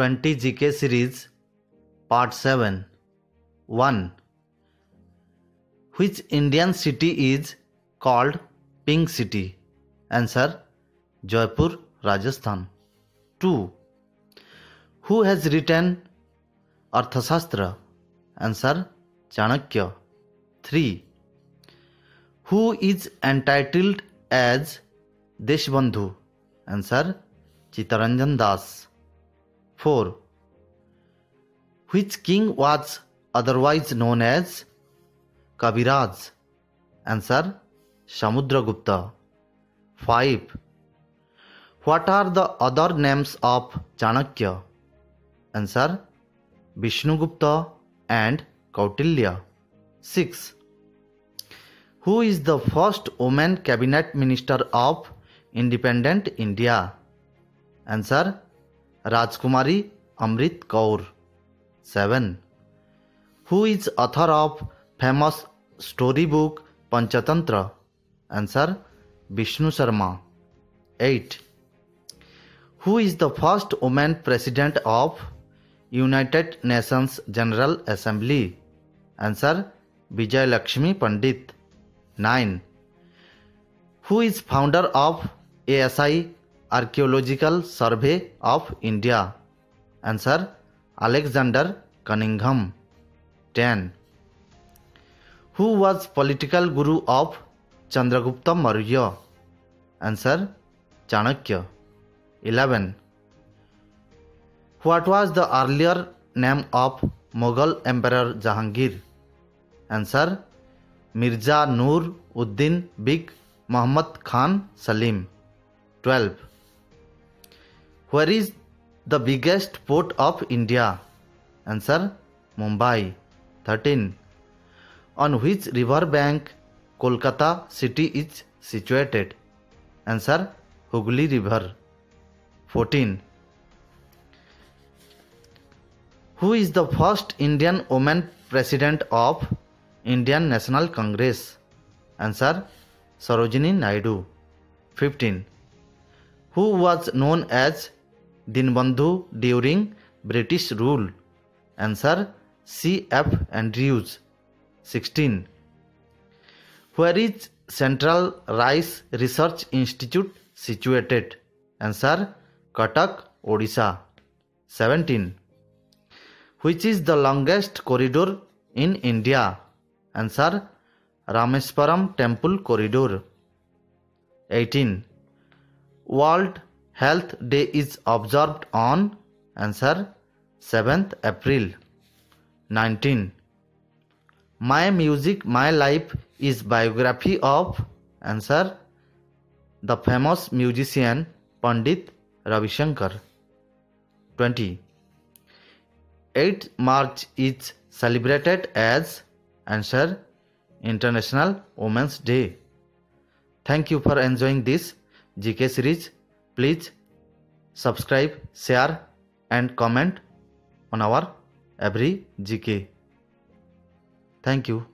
20 GK series part 7 1 Which Indian city is called Pink City? Answer Jaipur, Rajasthan. 2 Who has written Arthashastra? Answer Chanakya. 3 Who is entitled as Deshbandhu? Answer Chitaranjan Das. 4. Which king was otherwise known as Kaviraj? Answer Samudragupta. 5. What are the other names of Chanakya? Answer Vishnugupta and Kautilya. 6. Who is the first woman cabinet minister of independent India? Answer Rajkumari Amrit Kaur seven who is author of famous story book Panchatantra answer Vishnu Sharma eight who is the first women president of United Nations General Assembly answer Vijaya Lakshmi Pandit nine who is founder of A S I Archaeological Survey of India. Answer: Alexander Cunningham. 10. Who was political guru of Chandragupta Maurya? Answer: Chanakya. 11. What was the earlier name of Mughal Emperor Jahangir? Answer: Mirza Nur Uddin Big Muhammad Khan Salim. 12. Where is the biggest port of India? Answer Mumbai. 13. On which river bank Kolkata city is situated? Answer Hugli River. 14. Who is the first Indian woman president of Indian National Congress? Answer Sarojini Naidu. 15. Who was known as Dinbandhu during British rule? Answer C. F. Andrews. 16. Where is Central Rice Research Institute situated? Answer Katak, Odisha. 17. Which is the longest corridor in India? Answer Rameswaram Temple Corridor. 18. World health day is observed on answer 7th april 19 my music my life is biography of answer the famous musician pandit ravi shankar 20 8 march is celebrated as answer international women's day thank you for enjoying this gk series Please subscribe, share and comment on our every GK. Thank you.